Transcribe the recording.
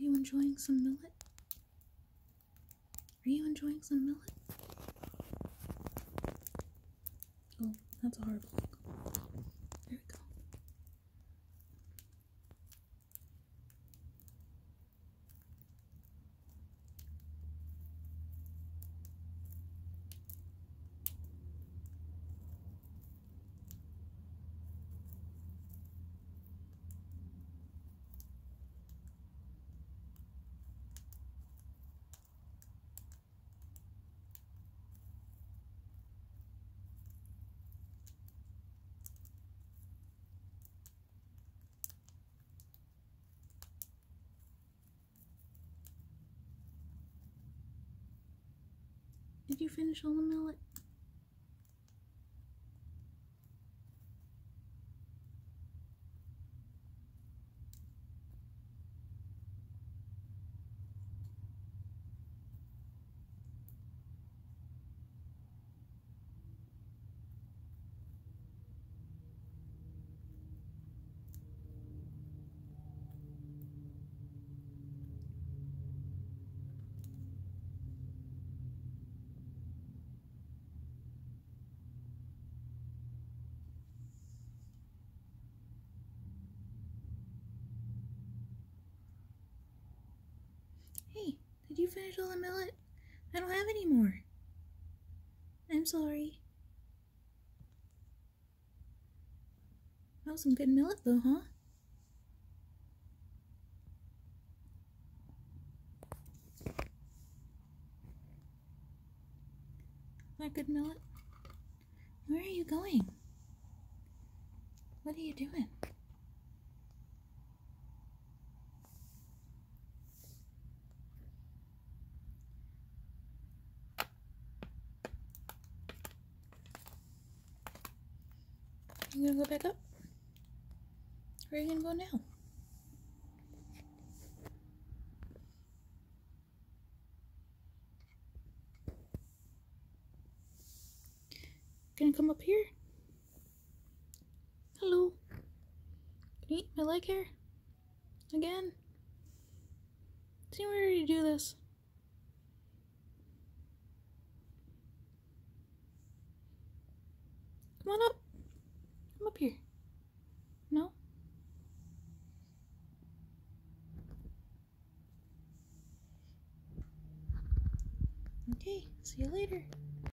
you enjoying some millet? Are you enjoying some millet? Oh, that's a Did you finish all the millet? Hey, did you finish all the millet? I don't have any more. I'm sorry. That was some good millet though, huh? That good millet? Where are you going? What are you doing? You gonna go back up? Where are you gonna go now? Gonna come up here? Hello? Can you eat my leg hair? Again? See, we already do this. Come on up. Come up here. No? Okay, see you later.